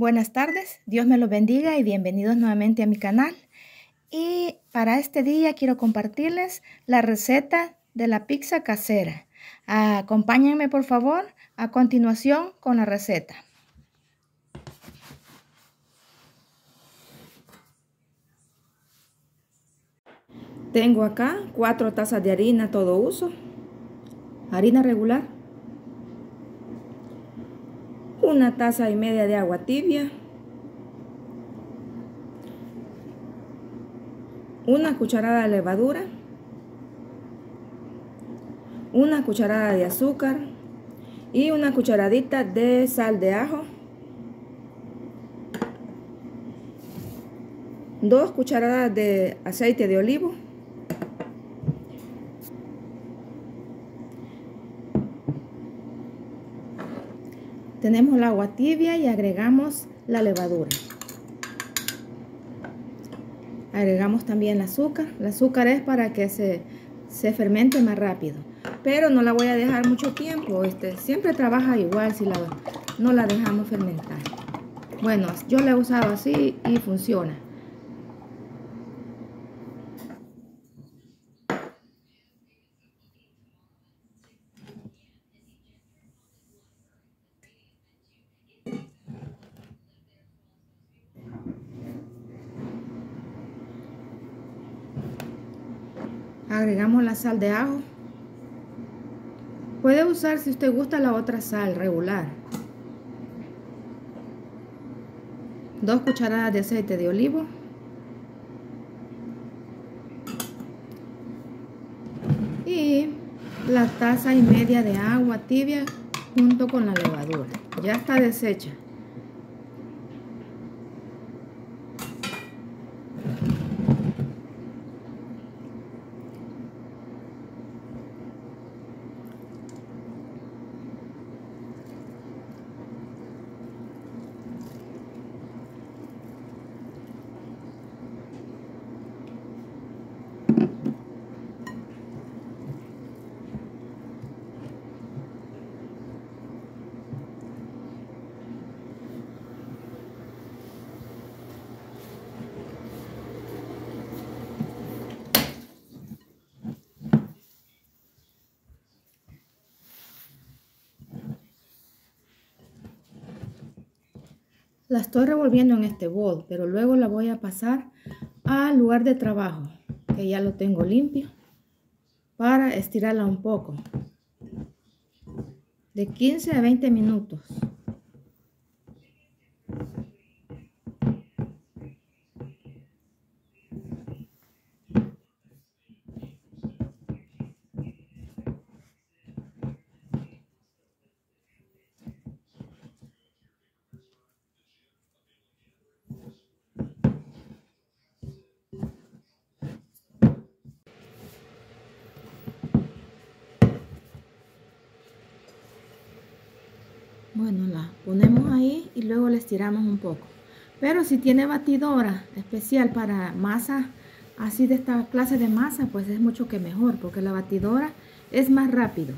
Buenas tardes, Dios me los bendiga y bienvenidos nuevamente a mi canal. Y para este día quiero compartirles la receta de la pizza casera. Acompáñenme por favor a continuación con la receta. Tengo acá cuatro tazas de harina todo uso, harina regular una taza y media de agua tibia, una cucharada de levadura, una cucharada de azúcar y una cucharadita de sal de ajo, dos cucharadas de aceite de olivo, Tenemos el agua tibia y agregamos la levadura. Agregamos también el azúcar. El azúcar es para que se, se fermente más rápido. Pero no la voy a dejar mucho tiempo. Este, siempre trabaja igual si no la dejamos fermentar. Bueno, yo la he usado así y funciona. Agregamos la sal de ajo. Puede usar si usted gusta la otra sal regular. Dos cucharadas de aceite de olivo. Y la taza y media de agua tibia junto con la levadura. Ya está deshecha. La estoy revolviendo en este bol, pero luego la voy a pasar al lugar de trabajo, que ya lo tengo limpio, para estirarla un poco. De 15 a 20 minutos. Bueno, la ponemos ahí y luego la estiramos un poco. Pero si tiene batidora especial para masa, así de esta clase de masa, pues es mucho que mejor, porque la batidora es más rápido.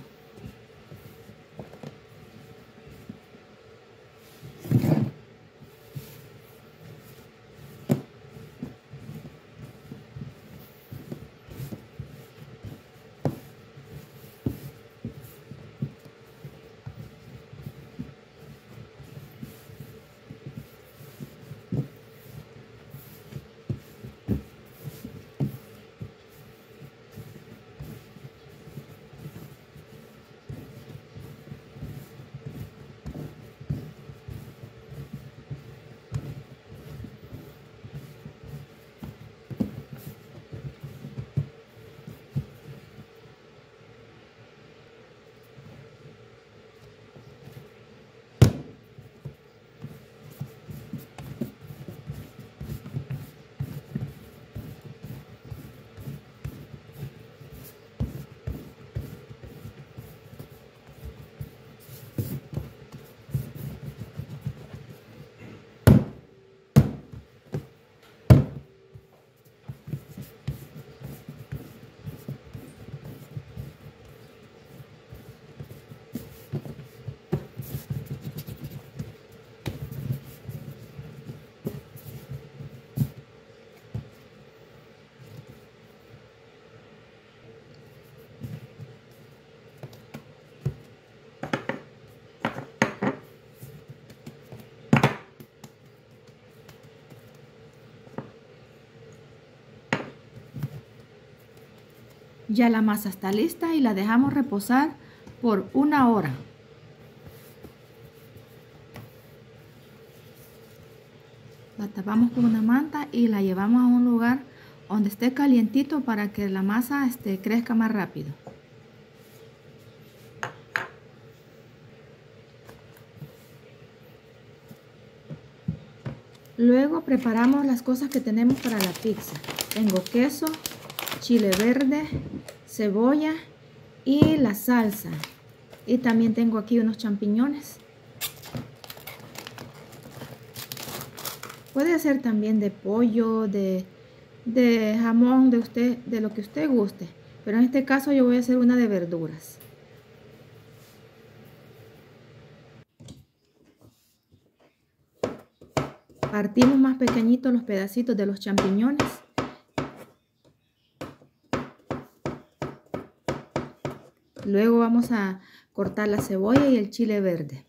Ya la masa está lista y la dejamos reposar por una hora. La tapamos con una manta y la llevamos a un lugar donde esté calientito para que la masa este, crezca más rápido. Luego preparamos las cosas que tenemos para la pizza. Tengo queso, chile verde, cebolla y la salsa. Y también tengo aquí unos champiñones. Puede ser también de pollo, de, de jamón, de, usted, de lo que usted guste. Pero en este caso yo voy a hacer una de verduras. Partimos más pequeñitos los pedacitos de los champiñones. Luego vamos a cortar la cebolla y el chile verde.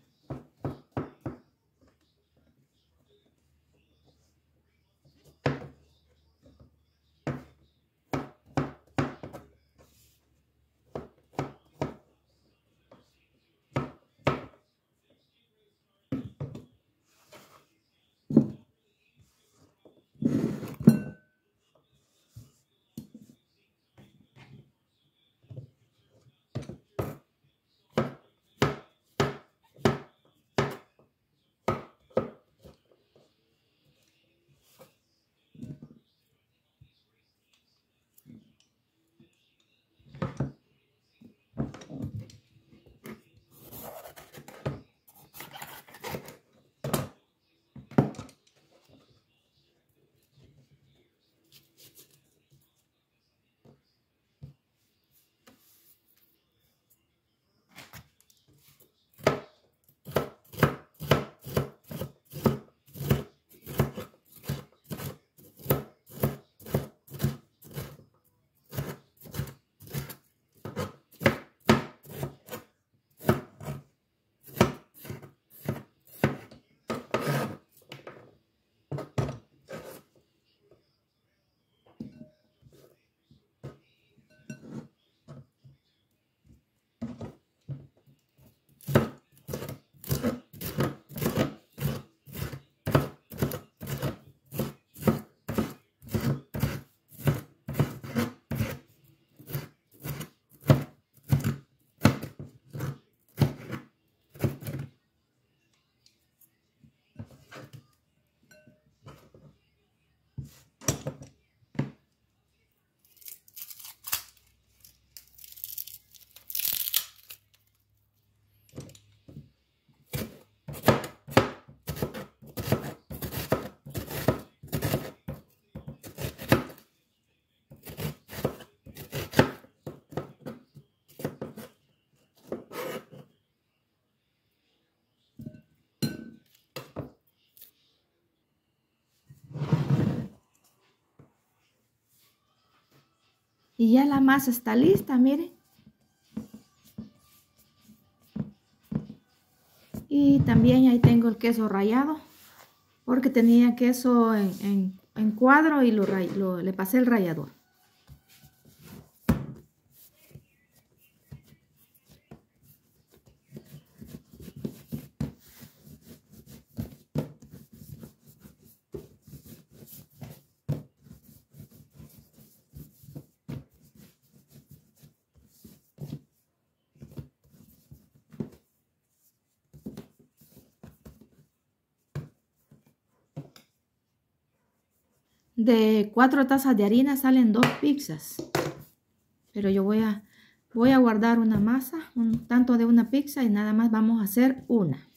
Y ya la masa está lista, miren. Y también ahí tengo el queso rallado, porque tenía queso en, cuadro y lo, le pasé el rallador. De cuatro tazas de harina salen dos pizzas. Pero yo voy a, voy a guardar una masa, un tanto de una pizza y nada más vamos a hacer una.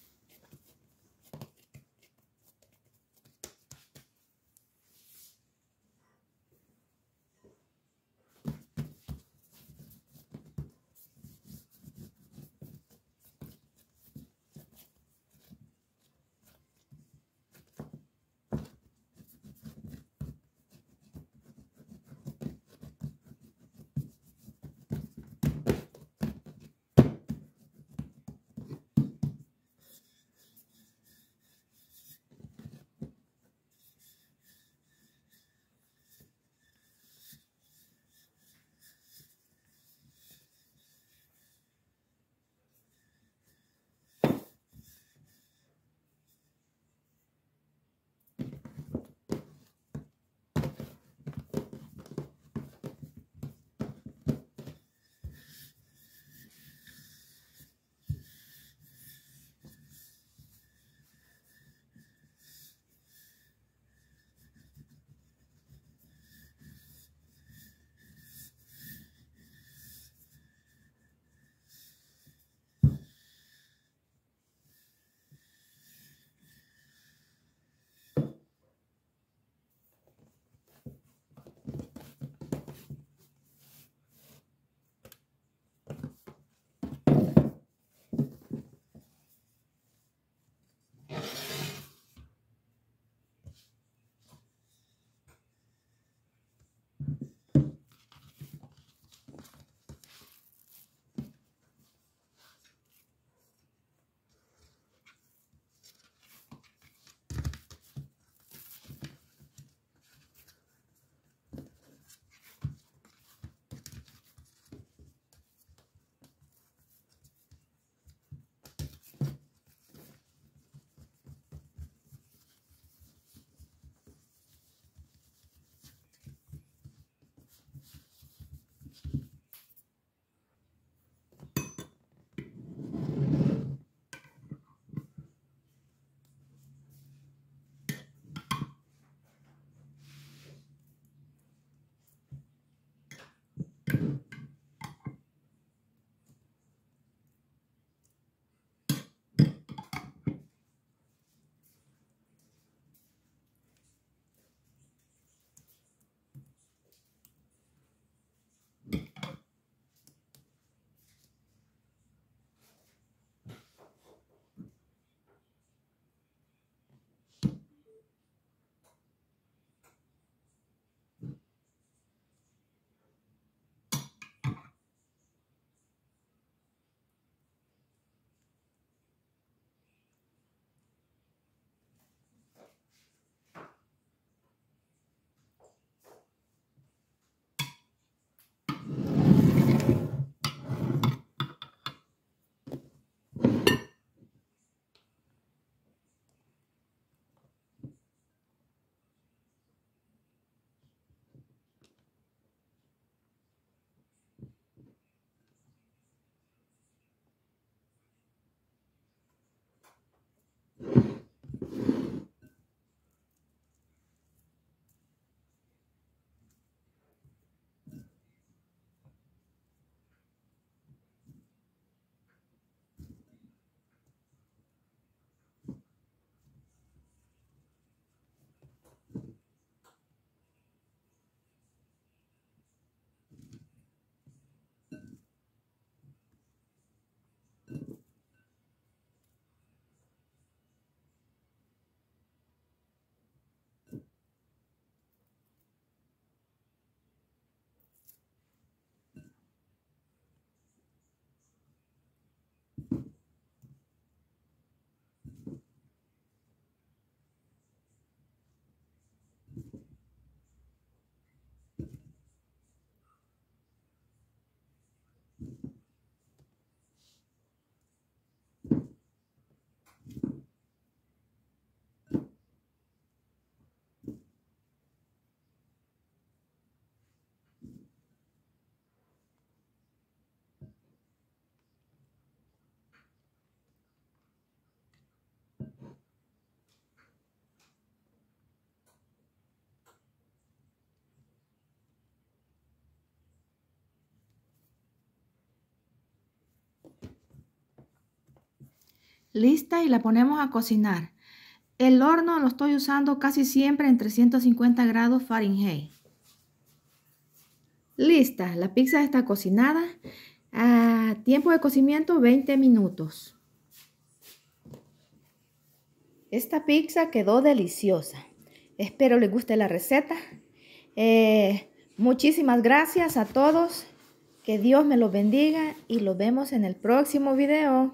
Lista y la ponemos a cocinar. El horno lo estoy usando casi siempre en 350 grados Fahrenheit. Lista, la pizza está cocinada. Tiempo de cocimiento 20 minutos. Esta pizza quedó deliciosa. Espero les guste la receta. Eh, muchísimas gracias a todos. Que Dios me los bendiga y los vemos en el próximo video.